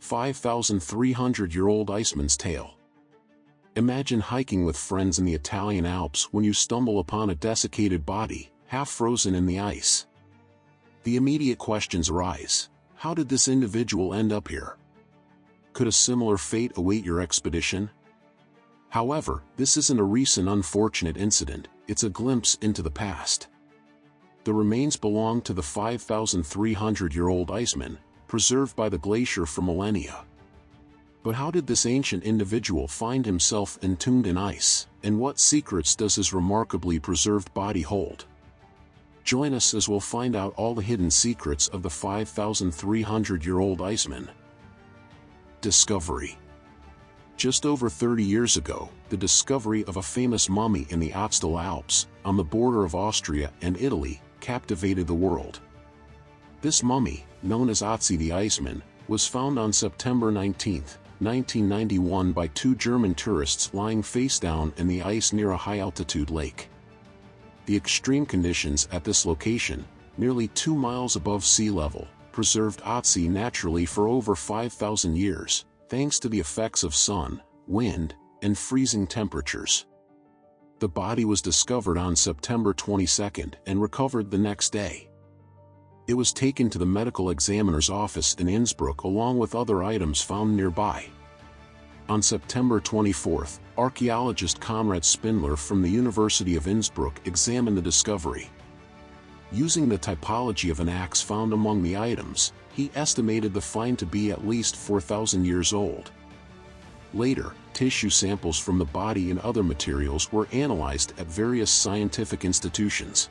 5,300-year-old Iceman's tale. Imagine hiking with friends in the Italian Alps when you stumble upon a desiccated body, half frozen in the ice. The immediate questions arise. How did this individual end up here? Could a similar fate await your expedition? However, this isn't a recent unfortunate incident, it's a glimpse into the past. The remains belong to the 5,300-year-old Iceman, preserved by the glacier for millennia. But how did this ancient individual find himself entombed in ice, and what secrets does his remarkably preserved body hold? Join us as we'll find out all the hidden secrets of the 5,300-year-old Iceman. Discovery Just over 30 years ago, the discovery of a famous mummy in the Ötztal Alps, on the border of Austria and Italy, captivated the world. This mummy, known as Otzi the Iceman, was found on September 19, 1991 by two German tourists lying face down in the ice near a high-altitude lake. The extreme conditions at this location, nearly two miles above sea level, preserved Otzi naturally for over 5,000 years, thanks to the effects of sun, wind, and freezing temperatures. The body was discovered on September 22 and recovered the next day. It was taken to the medical examiner's office in Innsbruck along with other items found nearby. On September 24, archaeologist Konrad Spindler from the University of Innsbruck examined the discovery. Using the typology of an axe found among the items, he estimated the find to be at least 4,000 years old. Later, tissue samples from the body and other materials were analyzed at various scientific institutions.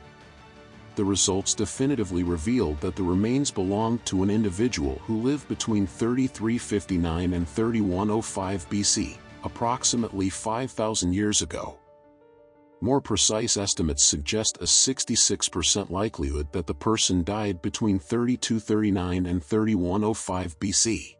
The results definitively revealed that the remains belonged to an individual who lived between 3359 and 3105 BC, approximately 5,000 years ago. More precise estimates suggest a 66% likelihood that the person died between 3239 and 3105 BC.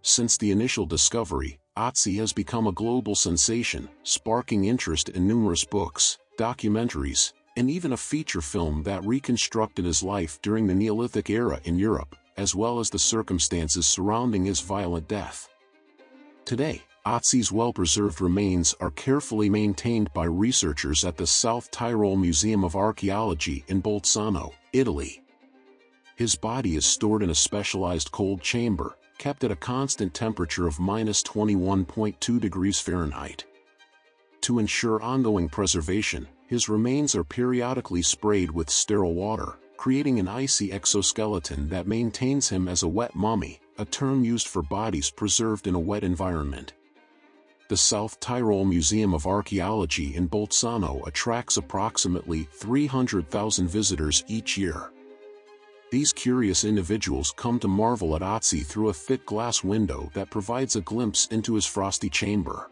Since the initial discovery, Otzi has become a global sensation, sparking interest in numerous books, documentaries, and even a feature film that reconstructed his life during the Neolithic era in Europe, as well as the circumstances surrounding his violent death. Today, Otzi's well-preserved remains are carefully maintained by researchers at the South Tyrol Museum of Archaeology in Bolzano, Italy. His body is stored in a specialized cold chamber, kept at a constant temperature of minus 21.2 degrees Fahrenheit. To ensure ongoing preservation, his remains are periodically sprayed with sterile water, creating an icy exoskeleton that maintains him as a wet mummy, a term used for bodies preserved in a wet environment. The South Tyrol Museum of Archaeology in Bolzano attracts approximately 300,000 visitors each year. These curious individuals come to marvel at Otzi through a thick glass window that provides a glimpse into his frosty chamber.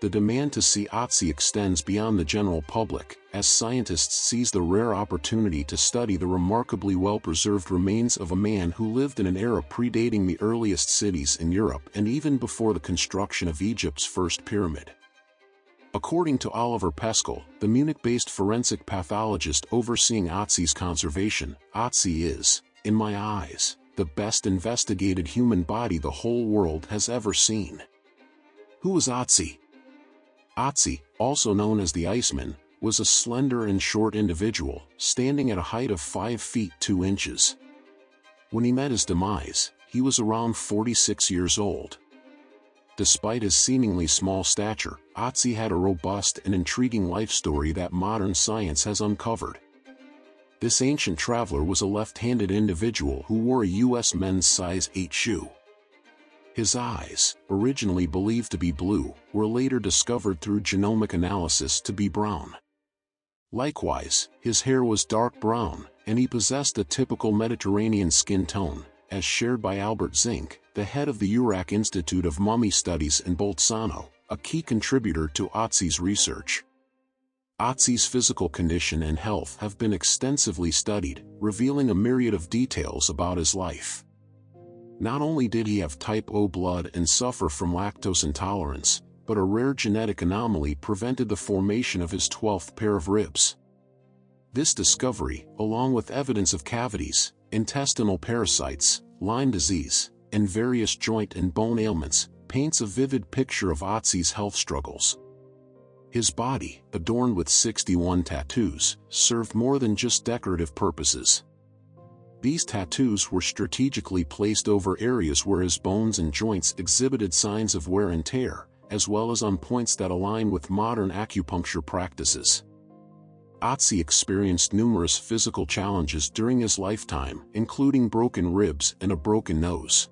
The demand to see Otzi extends beyond the general public, as scientists seize the rare opportunity to study the remarkably well-preserved remains of a man who lived in an era predating the earliest cities in Europe and even before the construction of Egypt's first pyramid. According to Oliver Peschel, the Munich-based forensic pathologist overseeing Otzi's conservation, Otzi is, in my eyes, the best investigated human body the whole world has ever seen. Who was Otzi? Otzi, also known as the Iceman, was a slender and short individual, standing at a height of 5 feet 2 inches. When he met his demise, he was around 46 years old. Despite his seemingly small stature, Otzi had a robust and intriguing life story that modern science has uncovered. This ancient traveler was a left-handed individual who wore a U.S. men's size 8 shoe. His eyes, originally believed to be blue, were later discovered through genomic analysis to be brown. Likewise, his hair was dark brown, and he possessed a typical Mediterranean skin tone, as shared by Albert Zink, the head of the Eurac Institute of Mummy Studies in Bolzano, a key contributor to Otzi's research. Otzi's physical condition and health have been extensively studied, revealing a myriad of details about his life. Not only did he have type O blood and suffer from lactose intolerance, but a rare genetic anomaly prevented the formation of his 12th pair of ribs. This discovery, along with evidence of cavities, intestinal parasites, Lyme disease, and various joint and bone ailments, paints a vivid picture of Otzi's health struggles. His body, adorned with 61 tattoos, served more than just decorative purposes. These tattoos were strategically placed over areas where his bones and joints exhibited signs of wear and tear, as well as on points that align with modern acupuncture practices. Otzi experienced numerous physical challenges during his lifetime, including broken ribs and a broken nose.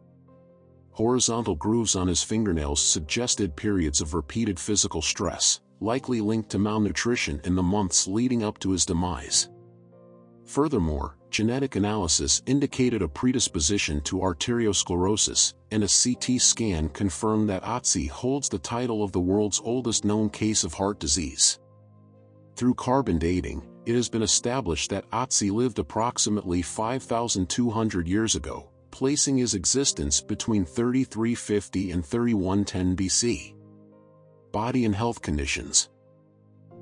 Horizontal grooves on his fingernails suggested periods of repeated physical stress, likely linked to malnutrition in the months leading up to his demise. Furthermore, genetic analysis indicated a predisposition to arteriosclerosis, and a CT scan confirmed that Otzi holds the title of the world's oldest known case of heart disease. Through carbon dating, it has been established that Otzi lived approximately 5,200 years ago, placing his existence between 3350 and 3110 BC. Body and health conditions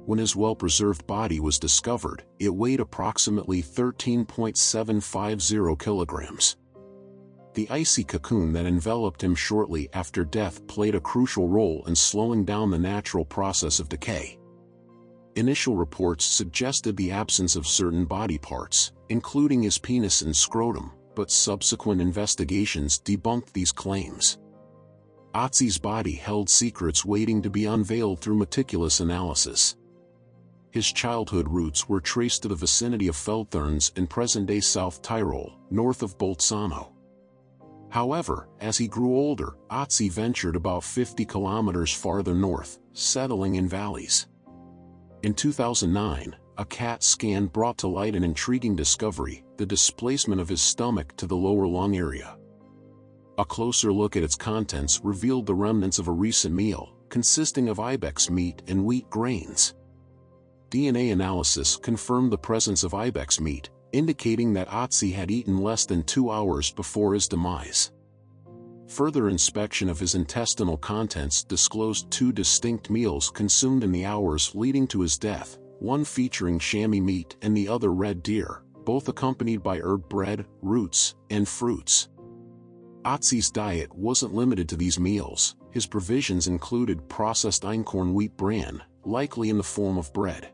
when his well-preserved body was discovered, it weighed approximately 13.750 kilograms. The icy cocoon that enveloped him shortly after death played a crucial role in slowing down the natural process of decay. Initial reports suggested the absence of certain body parts, including his penis and scrotum, but subsequent investigations debunked these claims. Otzi's body held secrets waiting to be unveiled through meticulous analysis his childhood roots were traced to the vicinity of Feldthurns in present-day South Tyrol, north of Bolzano. However, as he grew older, Otzi ventured about 50 kilometers farther north, settling in valleys. In 2009, a CAT scan brought to light an intriguing discovery, the displacement of his stomach to the lower lung area. A closer look at its contents revealed the remnants of a recent meal, consisting of ibex meat and wheat grains. DNA analysis confirmed the presence of ibex meat, indicating that Otzi had eaten less than two hours before his demise. Further inspection of his intestinal contents disclosed two distinct meals consumed in the hours leading to his death, one featuring chamois meat and the other red deer, both accompanied by herb bread, roots, and fruits. Otzi's diet wasn't limited to these meals, his provisions included processed einkorn wheat bran, likely in the form of bread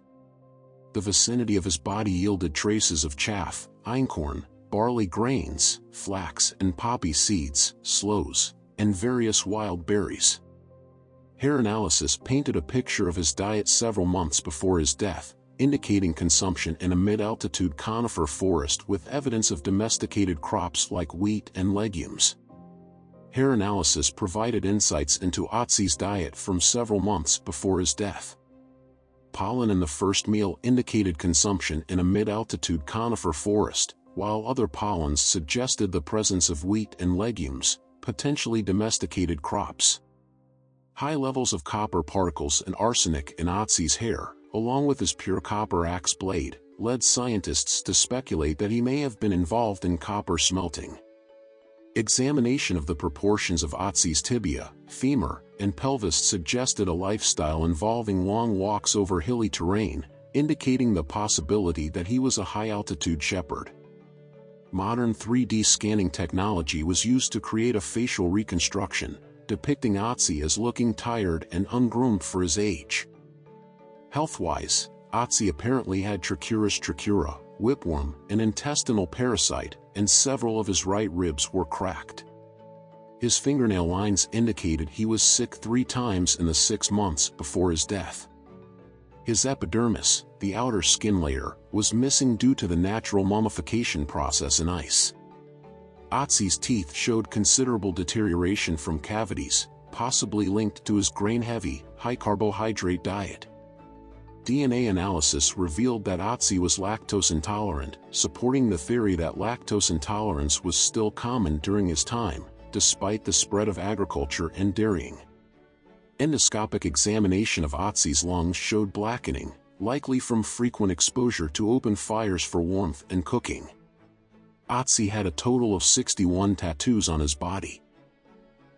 the vicinity of his body yielded traces of chaff, einkorn, barley grains, flax and poppy seeds, sloes, and various wild berries. Hair analysis painted a picture of his diet several months before his death, indicating consumption in a mid-altitude conifer forest with evidence of domesticated crops like wheat and legumes. Hair analysis provided insights into Otzi's diet from several months before his death pollen in the first meal indicated consumption in a mid-altitude conifer forest, while other pollens suggested the presence of wheat and legumes, potentially domesticated crops. High levels of copper particles and arsenic in Otzi's hair, along with his pure copper axe blade, led scientists to speculate that he may have been involved in copper smelting. Examination of the proportions of Otzi's tibia, femur, and pelvis suggested a lifestyle involving long walks over hilly terrain, indicating the possibility that he was a high-altitude shepherd. Modern 3D scanning technology was used to create a facial reconstruction, depicting Otzi as looking tired and ungroomed for his age. Health-wise, Otzi apparently had Trichuris trichiura, whipworm, an intestinal parasite, and several of his right ribs were cracked. His fingernail lines indicated he was sick three times in the six months before his death. His epidermis, the outer skin layer, was missing due to the natural mummification process in ice. Otzi's teeth showed considerable deterioration from cavities, possibly linked to his grain-heavy, high-carbohydrate diet. DNA analysis revealed that Otzi was lactose intolerant, supporting the theory that lactose intolerance was still common during his time, despite the spread of agriculture and dairying. Endoscopic examination of Otzi's lungs showed blackening, likely from frequent exposure to open fires for warmth and cooking. Otzi had a total of 61 tattoos on his body.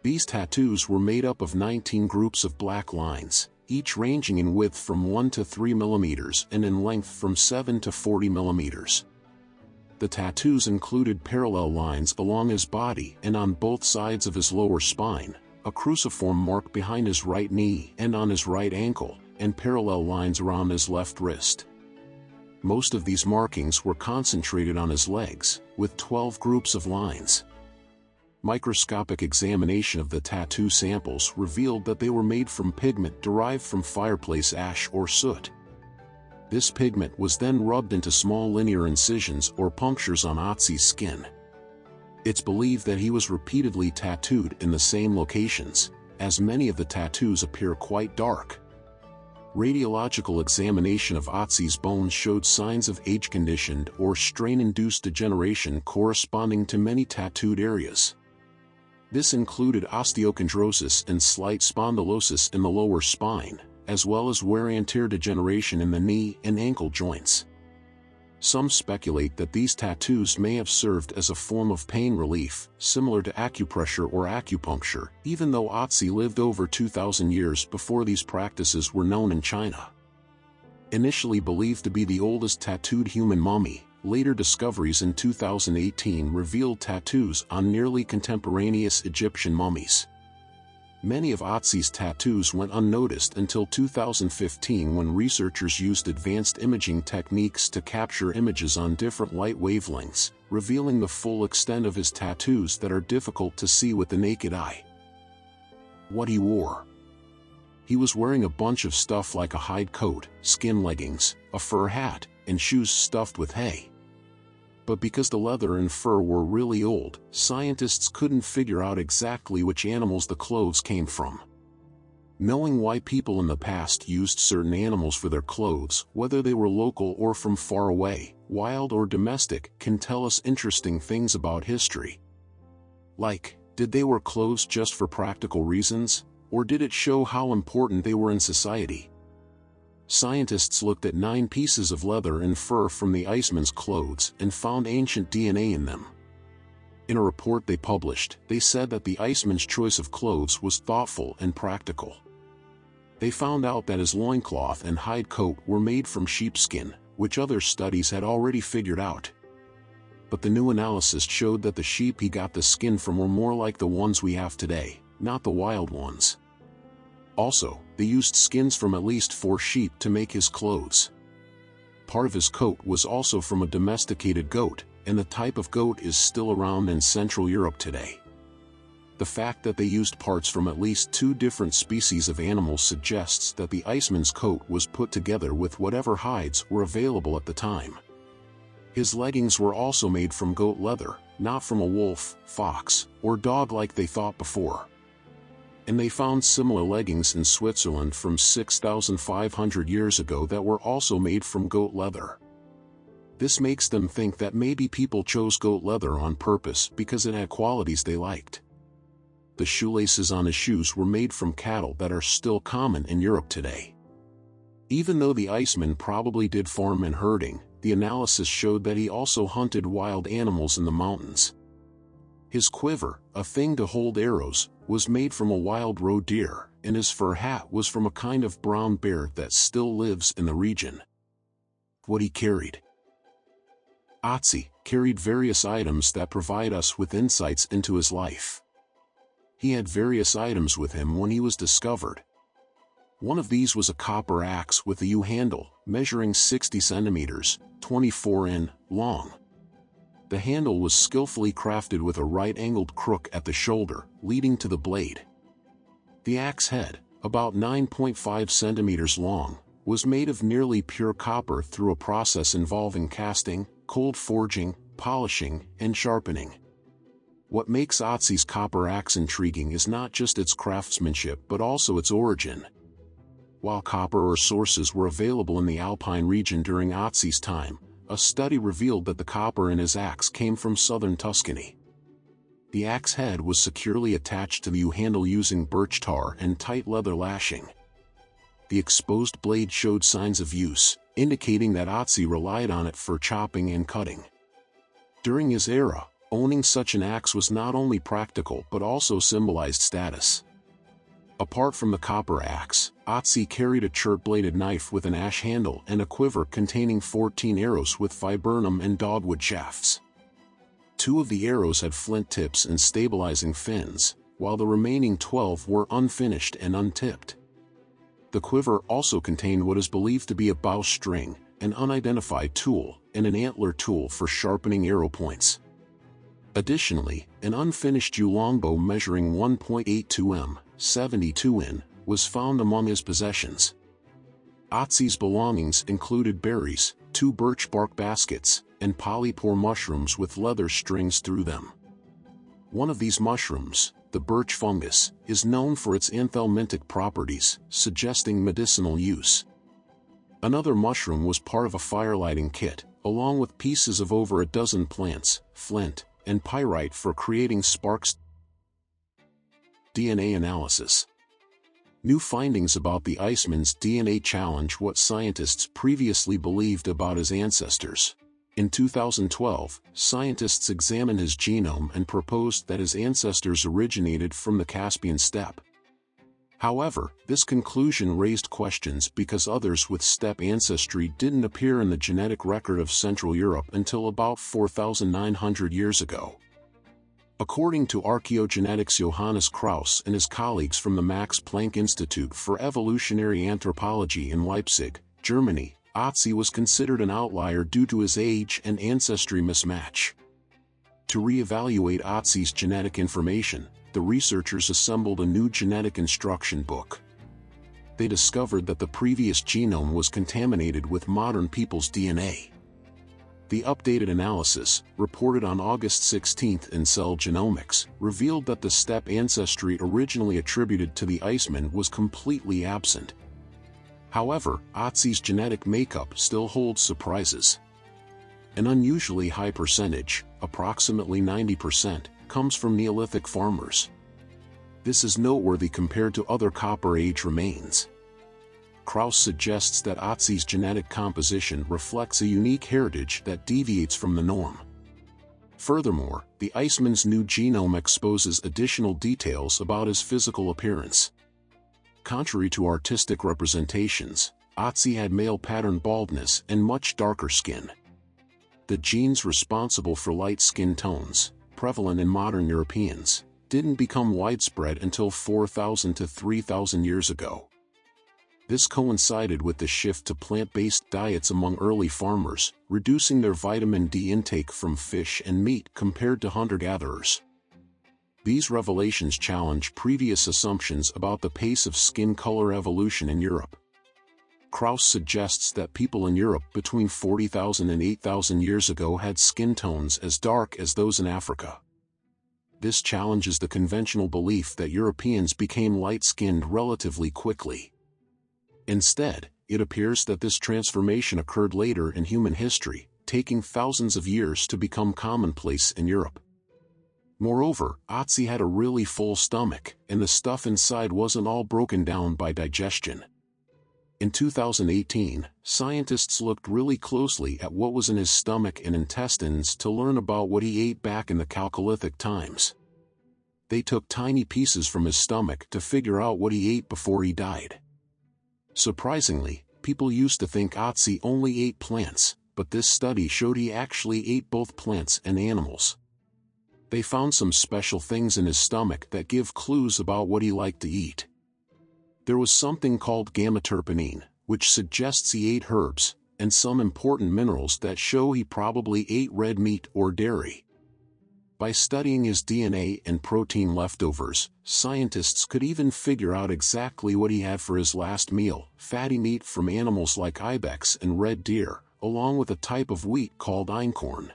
These tattoos were made up of 19 groups of black lines, each ranging in width from 1 to 3 millimeters and in length from 7 to 40 millimeters. The tattoos included parallel lines along his body and on both sides of his lower spine, a cruciform mark behind his right knee and on his right ankle, and parallel lines around his left wrist. Most of these markings were concentrated on his legs, with 12 groups of lines. Microscopic examination of the tattoo samples revealed that they were made from pigment derived from fireplace ash or soot. This pigment was then rubbed into small linear incisions or punctures on Otzi's skin. It's believed that he was repeatedly tattooed in the same locations, as many of the tattoos appear quite dark. Radiological examination of Otzi's bones showed signs of age-conditioned or strain-induced degeneration corresponding to many tattooed areas. This included osteochondrosis and slight spondylosis in the lower spine, as well as wear and tear degeneration in the knee and ankle joints. Some speculate that these tattoos may have served as a form of pain relief, similar to acupressure or acupuncture, even though Otzi lived over 2,000 years before these practices were known in China. Initially believed to be the oldest tattooed human mummy, later discoveries in 2018 revealed tattoos on nearly contemporaneous Egyptian mummies. Many of Otzi's tattoos went unnoticed until 2015 when researchers used advanced imaging techniques to capture images on different light wavelengths, revealing the full extent of his tattoos that are difficult to see with the naked eye. What he wore. He was wearing a bunch of stuff like a hide coat, skin leggings, a fur hat, and shoes stuffed with hay but because the leather and fur were really old, scientists couldn't figure out exactly which animals the clothes came from. Knowing why people in the past used certain animals for their clothes, whether they were local or from far away, wild or domestic, can tell us interesting things about history. Like, did they wear clothes just for practical reasons, or did it show how important they were in society? Scientists looked at nine pieces of leather and fur from the Iceman's clothes and found ancient DNA in them. In a report they published, they said that the Iceman's choice of clothes was thoughtful and practical. They found out that his loincloth and hide coat were made from sheepskin, which other studies had already figured out. But the new analysis showed that the sheep he got the skin from were more like the ones we have today, not the wild ones. Also, they used skins from at least four sheep to make his clothes. Part of his coat was also from a domesticated goat, and the type of goat is still around in Central Europe today. The fact that they used parts from at least two different species of animals suggests that the Iceman's coat was put together with whatever hides were available at the time. His leggings were also made from goat leather, not from a wolf, fox, or dog like they thought before and they found similar leggings in Switzerland from 6,500 years ago that were also made from goat leather. This makes them think that maybe people chose goat leather on purpose because it had qualities they liked. The shoelaces on his shoes were made from cattle that are still common in Europe today. Even though the Iceman probably did farm and herding, the analysis showed that he also hunted wild animals in the mountains. His quiver, a thing to hold arrows, was made from a wild roe deer, and his fur hat was from a kind of brown bear that still lives in the region. What he carried. Otzi carried various items that provide us with insights into his life. He had various items with him when he was discovered. One of these was a copper axe with a U-handle, measuring 60 centimeters, 24 in, long. The handle was skillfully crafted with a right-angled crook at the shoulder, leading to the blade. The axe head, about 9.5 centimeters long, was made of nearly pure copper through a process involving casting, cold forging, polishing, and sharpening. What makes Otzi's copper axe intriguing is not just its craftsmanship but also its origin. While copper ore sources were available in the Alpine region during Otzi's time, a study revealed that the copper in his axe came from southern Tuscany. The axe head was securely attached to the U-handle using birch tar and tight leather lashing. The exposed blade showed signs of use, indicating that Otzi relied on it for chopping and cutting. During his era, owning such an axe was not only practical but also symbolized status. Apart from the copper axe, Otzi carried a chert-bladed knife with an ash handle and a quiver containing 14 arrows with viburnum and dogwood shafts. Two of the arrows had flint tips and stabilizing fins, while the remaining 12 were unfinished and untipped. The quiver also contained what is believed to be a bow string, an unidentified tool, and an antler tool for sharpening arrow points. Additionally, an unfinished longbow measuring 1.82 m, 72 in, was found among his possessions. Otzi's belongings included berries, two birch bark baskets, and polypore mushrooms with leather strings through them. One of these mushrooms, the birch fungus, is known for its anthelmintic properties, suggesting medicinal use. Another mushroom was part of a firelighting kit, along with pieces of over a dozen plants, flint, and pyrite for creating sparks. DNA analysis New findings about the Iceman's DNA challenge what scientists previously believed about his ancestors. In 2012, scientists examined his genome and proposed that his ancestors originated from the Caspian steppe. However, this conclusion raised questions because others with steppe ancestry didn't appear in the genetic record of Central Europe until about 4,900 years ago. According to archaeogenetics Johannes Krause and his colleagues from the Max Planck Institute for Evolutionary Anthropology in Leipzig, Germany, Otzi was considered an outlier due to his age and ancestry mismatch. To re-evaluate Otzi's genetic information, the researchers assembled a new genetic instruction book. They discovered that the previous genome was contaminated with modern people's DNA. The updated analysis, reported on August 16 in Cell Genomics, revealed that the steppe ancestry originally attributed to the Iceman was completely absent. However, Otzi's genetic makeup still holds surprises. An unusually high percentage, approximately 90%, comes from Neolithic farmers. This is noteworthy compared to other Copper Age remains. Krause suggests that Otzi's genetic composition reflects a unique heritage that deviates from the norm. Furthermore, the Iceman's new genome exposes additional details about his physical appearance. Contrary to artistic representations, Otzi had male pattern baldness and much darker skin. The genes responsible for light skin tones, prevalent in modern Europeans, didn't become widespread until 4,000 to 3,000 years ago. This coincided with the shift to plant-based diets among early farmers, reducing their vitamin D intake from fish and meat compared to hunter-gatherers. These revelations challenge previous assumptions about the pace of skin color evolution in Europe. Krause suggests that people in Europe between 40,000 and 8,000 years ago had skin tones as dark as those in Africa. This challenges the conventional belief that Europeans became light-skinned relatively quickly. Instead, it appears that this transformation occurred later in human history, taking thousands of years to become commonplace in Europe. Moreover, Otzi had a really full stomach, and the stuff inside wasn't all broken down by digestion. In 2018, scientists looked really closely at what was in his stomach and intestines to learn about what he ate back in the Chalcolithic times. They took tiny pieces from his stomach to figure out what he ate before he died. Surprisingly, people used to think Otzi only ate plants, but this study showed he actually ate both plants and animals. They found some special things in his stomach that give clues about what he liked to eat. There was something called gamma-terpinene, which suggests he ate herbs, and some important minerals that show he probably ate red meat or dairy. By studying his DNA and protein leftovers, scientists could even figure out exactly what he had for his last meal, fatty meat from animals like ibex and red deer, along with a type of wheat called einkorn.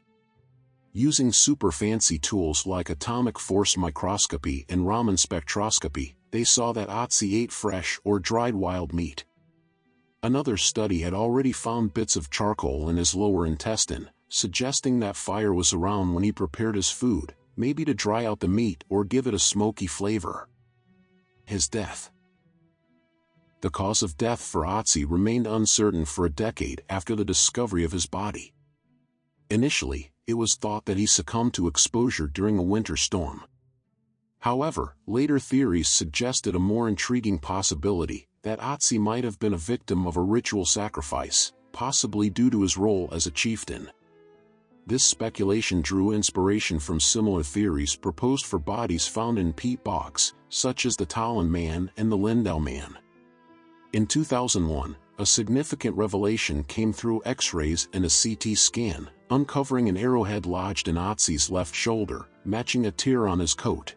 Using super fancy tools like atomic force microscopy and Raman spectroscopy, they saw that Otzi ate fresh or dried wild meat. Another study had already found bits of charcoal in his lower intestine, suggesting that fire was around when he prepared his food, maybe to dry out the meat or give it a smoky flavor. His death. The cause of death for Otzi remained uncertain for a decade after the discovery of his body. Initially, it was thought that he succumbed to exposure during a winter storm. However, later theories suggested a more intriguing possibility, that Otzi might have been a victim of a ritual sacrifice, possibly due to his role as a chieftain. This speculation drew inspiration from similar theories proposed for bodies found in peat bogs, such as the Tollund Man and the Lindow Man. In 2001, a significant revelation came through X-rays and a CT scan, uncovering an arrowhead lodged in Otzi's left shoulder, matching a tear on his coat.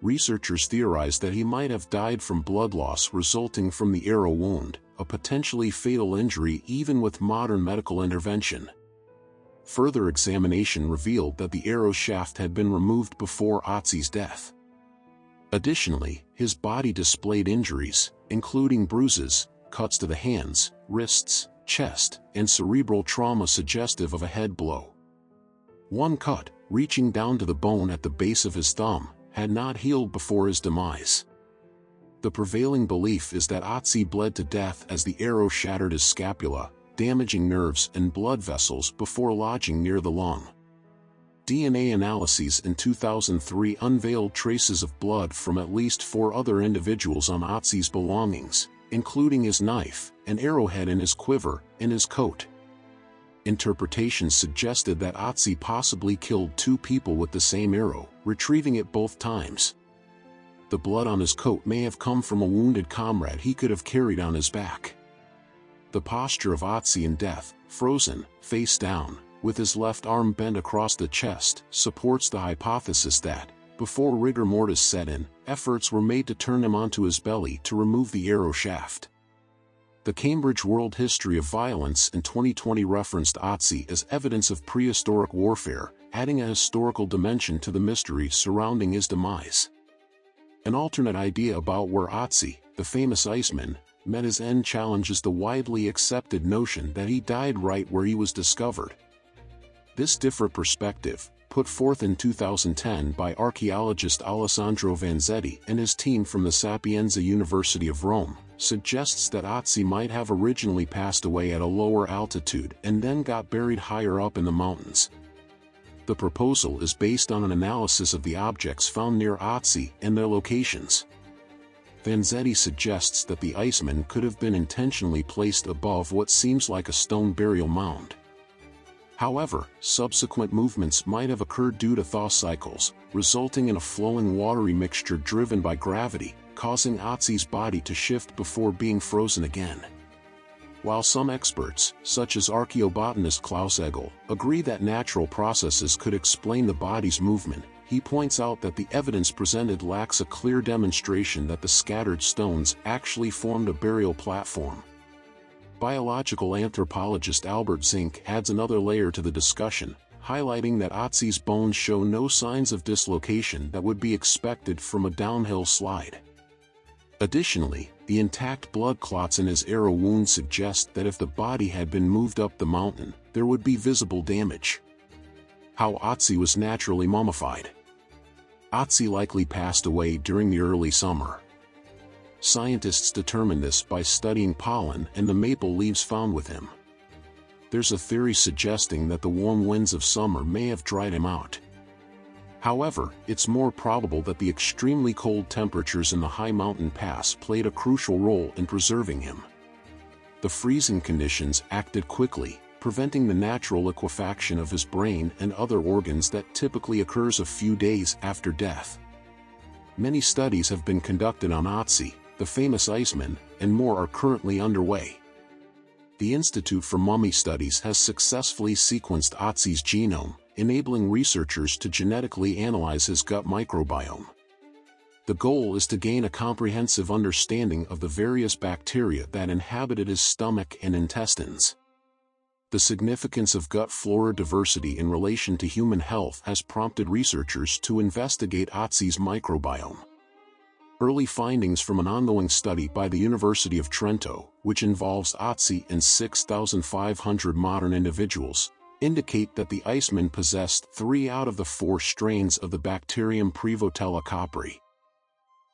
Researchers theorized that he might have died from blood loss resulting from the arrow wound, a potentially fatal injury even with modern medical intervention. Further examination revealed that the arrow shaft had been removed before Otzi's death. Additionally, his body displayed injuries, including bruises, cuts to the hands, wrists, chest, and cerebral trauma suggestive of a head blow. One cut, reaching down to the bone at the base of his thumb, had not healed before his demise. The prevailing belief is that Otzi bled to death as the arrow shattered his scapula, damaging nerves and blood vessels before lodging near the lung. DNA analyses in 2003 unveiled traces of blood from at least four other individuals on Otzi's belongings, including his knife, an arrowhead in his quiver, and his coat. Interpretations suggested that Otzi possibly killed two people with the same arrow, retrieving it both times. The blood on his coat may have come from a wounded comrade he could have carried on his back. The posture of Otzi in death, frozen, face down, with his left arm bent across the chest, supports the hypothesis that, before rigor mortis set in, efforts were made to turn him onto his belly to remove the arrow shaft. The Cambridge World History of Violence in 2020 referenced Otzi as evidence of prehistoric warfare, adding a historical dimension to the mystery surrounding his demise. An alternate idea about where Otzi, the famous Iceman, end challenges the widely accepted notion that he died right where he was discovered. This different perspective, put forth in 2010 by archaeologist Alessandro Vanzetti and his team from the Sapienza University of Rome, suggests that Otzi might have originally passed away at a lower altitude and then got buried higher up in the mountains. The proposal is based on an analysis of the objects found near Otzi and their locations. Vanzetti suggests that the Iceman could have been intentionally placed above what seems like a stone burial mound. However, subsequent movements might have occurred due to thaw cycles, resulting in a flowing watery mixture driven by gravity, causing Otzi's body to shift before being frozen again. While some experts, such as archaeobotanist Klaus Oeggl, agree that natural processes could explain the body's movement, he points out that the evidence presented lacks a clear demonstration that the scattered stones actually formed a burial platform. Biological anthropologist Albert Zink adds another layer to the discussion, highlighting that Otzi's bones show no signs of dislocation that would be expected from a downhill slide. Additionally, the intact blood clots in his arrow wound suggest that if the body had been moved up the mountain, there would be visible damage. How Otzi was naturally mummified. Otzi likely passed away during the early summer. Scientists determine this by studying pollen and the maple leaves found with him. There's a theory suggesting that the warm winds of summer may have dried him out. However, it's more probable that the extremely cold temperatures in the high mountain pass played a crucial role in preserving him. The freezing conditions acted quickly, preventing the natural liquefaction of his brain and other organs that typically occurs a few days after death. Many studies have been conducted on Otzi, the famous Iceman, and more are currently underway. The Institute for Mummy Studies has successfully sequenced Otzi's genome, enabling researchers to genetically analyze his gut microbiome. The goal is to gain a comprehensive understanding of the various bacteria that inhabited his stomach and intestines. The significance of gut flora diversity in relation to human health has prompted researchers to investigate Otzi's microbiome. Early findings from an ongoing study by the University of Trento, which involves Otzi and 6,500 modern individuals, indicate that the Iceman possessed three out of the four strains of the bacterium Prevotella copri.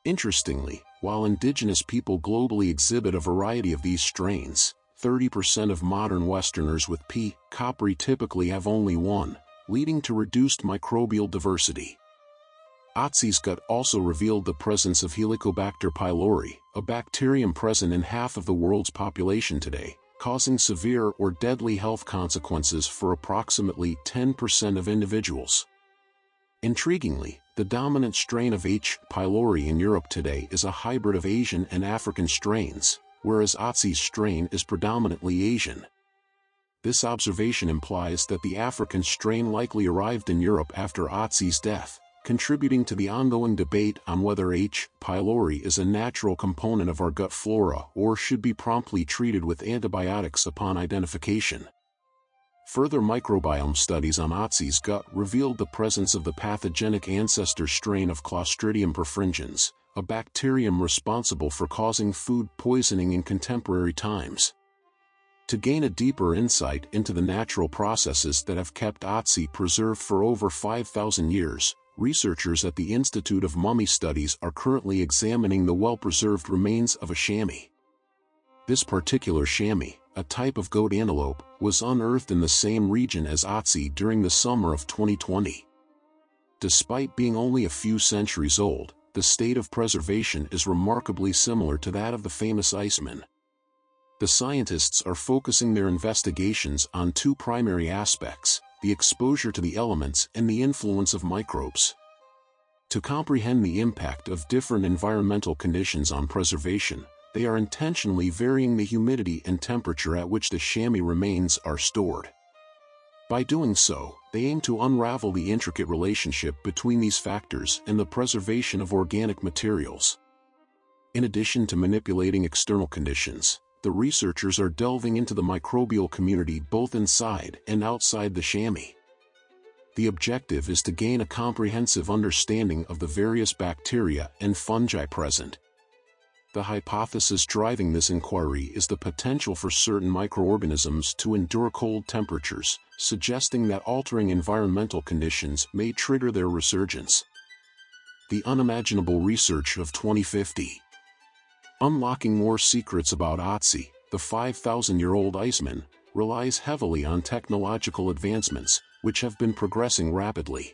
Interestingly, while indigenous people globally exhibit a variety of these strains, 30% of modern Westerners with P. copri typically have only one, leading to reduced microbial diversity. Otzi's gut also revealed the presence of Helicobacter pylori, a bacterium present in half of the world's population today, causing severe or deadly health consequences for approximately 10% of individuals. Intriguingly, the dominant strain of H. pylori in Europe today is a hybrid of Asian and African strains, whereas Otzi's strain is predominantly Asian. This observation implies that the African strain likely arrived in Europe after Otzi's death, contributing to the ongoing debate on whether H. pylori is a natural component of our gut flora or should be promptly treated with antibiotics upon identification. Further microbiome studies on Otzi's gut revealed the presence of the pathogenic ancestor strain of Clostridium perfringens, a bacterium responsible for causing food poisoning in contemporary times. To gain a deeper insight into the natural processes that have kept Otzi preserved for over 5,000 years, researchers at the Institute of Mummy Studies are currently examining the well-preserved remains of a chamois. This particular chamois, a type of goat antelope, was unearthed in the same region as Otzi during the summer of 2020. Despite being only a few centuries old, the state of preservation is remarkably similar to that of the famous Iceman. The scientists are focusing their investigations on two primary aspects, the exposure to the elements and the influence of microbes. To comprehend the impact of different environmental conditions on preservation, they are intentionally varying the humidity and temperature at which the chamois remains are stored. By doing so, they aim to unravel the intricate relationship between these factors and the preservation of organic materials. In addition to manipulating external conditions, the researchers are delving into the microbial community both inside and outside the chamois. The objective is to gain a comprehensive understanding of the various bacteria and fungi present. The hypothesis driving this inquiry is the potential for certain microorganisms to endure cold temperatures, suggesting that altering environmental conditions may trigger their resurgence. The unimaginable research of 2050 Unlocking more secrets about Otzi, the 5,000-year-old Iceman, relies heavily on technological advancements, which have been progressing rapidly.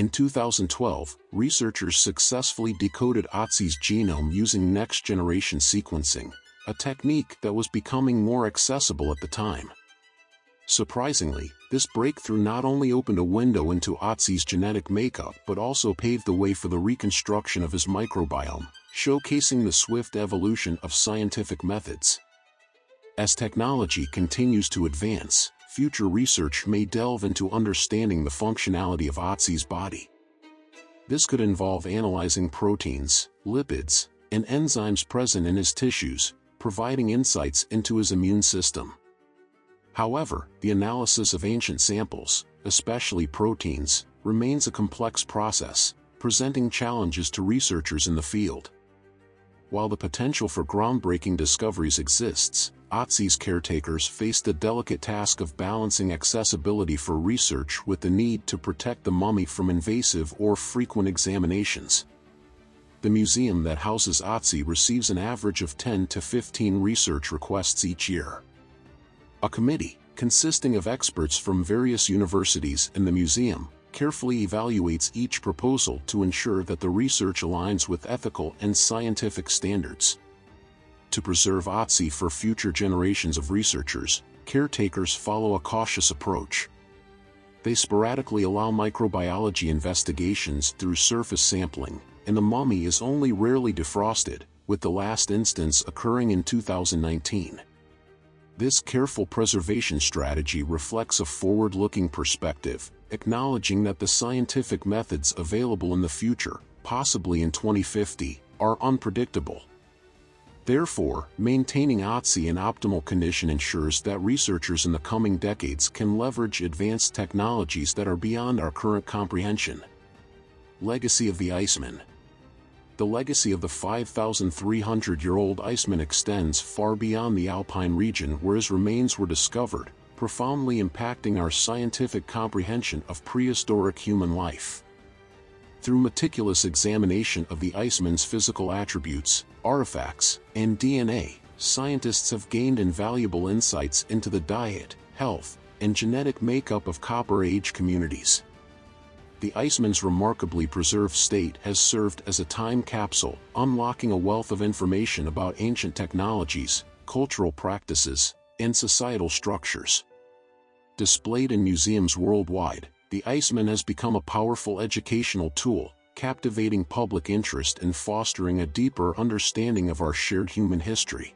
In 2012, researchers successfully decoded Otzi's genome using next-generation sequencing, a technique that was becoming more accessible at the time. Surprisingly, this breakthrough not only opened a window into Otzi's genetic makeup but also paved the way for the reconstruction of his microbiome, showcasing the swift evolution of scientific methods. As technology continues to advance, future research may delve into understanding the functionality of Otzi's body. This could involve analyzing proteins, lipids, and enzymes present in his tissues, providing insights into his immune system. However, the analysis of ancient samples, especially proteins, remains a complex process, presenting challenges to researchers in the field. While the potential for groundbreaking discoveries exists, Otzi's caretakers face the delicate task of balancing accessibility for research with the need to protect the mummy from invasive or frequent examinations. The museum that houses Otzi receives an average of 10 to 15 research requests each year. A committee, consisting of experts from various universities and the museum, carefully evaluates each proposal to ensure that the research aligns with ethical and scientific standards. To preserve Otzi for future generations of researchers, caretakers follow a cautious approach. They sporadically allow microbiology investigations through surface sampling, and the mummy is only rarely defrosted, with the last instance occurring in 2019. This careful preservation strategy reflects a forward-looking perspective, acknowledging that the scientific methods available in the future, possibly in 2050, are unpredictable. Therefore, maintaining Otzi in optimal condition ensures that researchers in the coming decades can leverage advanced technologies that are beyond our current comprehension. Legacy of the Iceman The legacy of the 5,300-year-old Iceman extends far beyond the Alpine region where his remains were discovered, profoundly impacting our scientific comprehension of prehistoric human life. Through meticulous examination of the Iceman's physical attributes, artifacts, and DNA, scientists have gained invaluable insights into the diet, health, and genetic makeup of Copper Age communities. the Iceman's remarkably preserved state has served as a time capsule, unlocking a wealth of information about ancient technologies, cultural practices, and societal structures. Displayed in museums worldwide, the Iceman has become a powerful educational tool, captivating public interest and fostering a deeper understanding of our shared human history.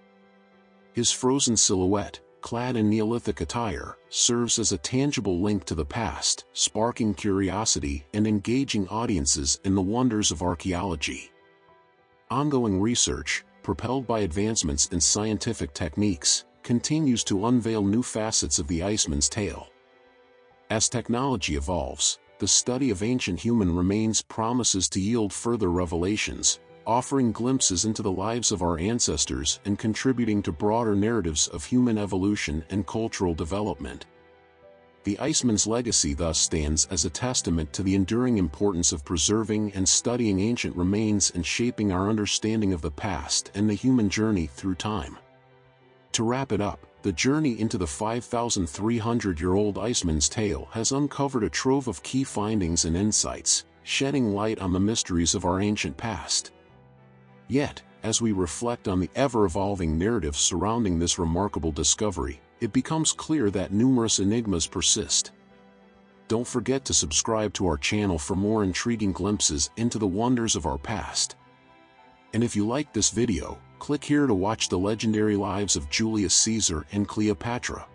His frozen silhouette, clad in Neolithic attire, serves as a tangible link to the past, sparking curiosity and engaging audiences in the wonders of archaeology. Ongoing research, propelled by advancements in scientific techniques, continues to unveil new facets of the Iceman's tale. As technology evolves, the study of ancient human remains promises to yield further revelations, offering glimpses into the lives of our ancestors and contributing to broader narratives of human evolution and cultural development. The Iceman's legacy thus stands as a testament to the enduring importance of preserving and studying ancient remains and shaping our understanding of the past and the human journey through time. To wrap it up, the journey into the 5,300-year-old Iceman's tale has uncovered a trove of key findings and insights, shedding light on the mysteries of our ancient past. Yet, as we reflect on the ever-evolving narrative surrounding this remarkable discovery, it becomes clear that numerous enigmas persist. Don't forget to subscribe to our channel for more intriguing glimpses into the wonders of our past. And if you like this video, click here to watch the legendary lives of Julius Caesar and Cleopatra.